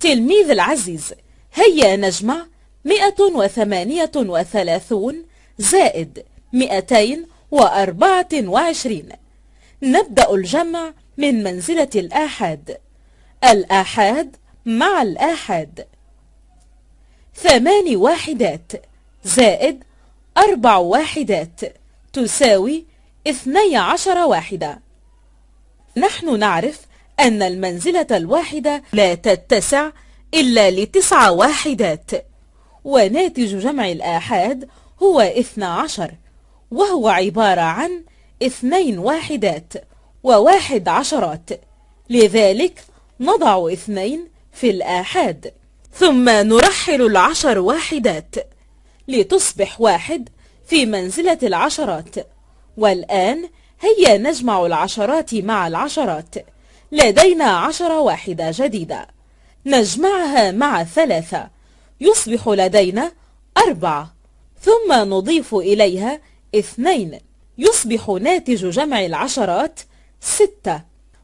تلميذ العزيز هيا نجمع 138 زائد 224 نبدأ الجمع من منزلة الآحاد. الآحاد مع الآحاد. ثمان واحدات زائد أربع واحدات تساوي اثني عشر واحدة. نحن نعرف أن المنزلة الواحدة لا تتسع إلا لتسع واحدات. وناتج جمع الآحاد هو اثنى عشر وهو عبارة عن اثنين واحدات وواحد عشرات. لذلك نضع اثنين في الآحاد ثم نرحل العشر واحدات لتصبح واحد في منزلة العشرات. والآن هيا نجمع العشرات مع العشرات. لدينا عشرة واحدة جديدة. نجمعها مع ثلاثة. يصبح لدينا أربعة. ثم نضيف إليها اثنين. يصبح ناتج جمع العشرات ستة.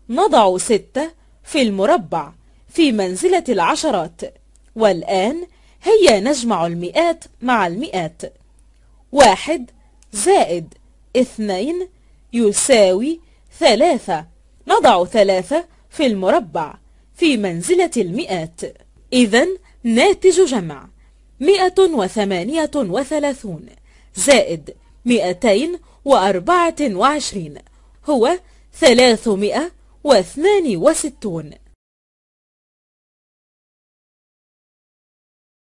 نضع ستة في المربع في منزلة العشرات. والآن هيا نجمع المئات مع المئات. واحد زائد اثنين يساوي ثلاثة. نضع ثلاثة في المربع في منزلة المئات. إذا ناتج جمع مئة وثمانية وثلاثون زائد مئتين وأربعة وعشرين هو ثلاثمائة واثنان وستون.